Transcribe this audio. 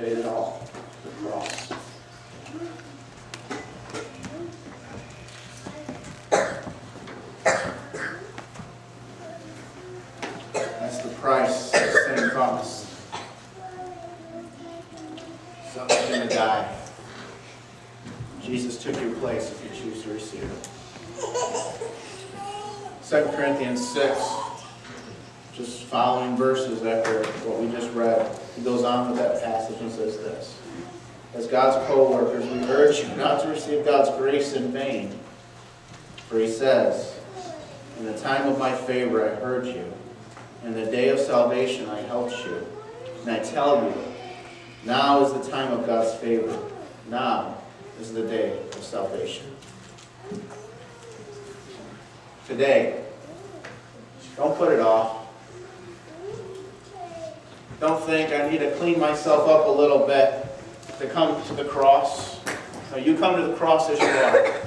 paid it all. The cross. That's the price sin cost. Someone's going to die. Jesus took your place if you choose to receive it. 2 Corinthians 6, just following verses after what we just read, he goes on with that passage and says this. As God's co-workers, we urge you not to receive God's grace in vain. For he says, In the time of my favor I heard you. In the day of salvation I helped you. And I tell you, now is the time of God's favor. Now is the day of salvation. Today, don't put it off. Don't think I need to clean myself up a little bit to come to the cross. No, you come to the cross as you are.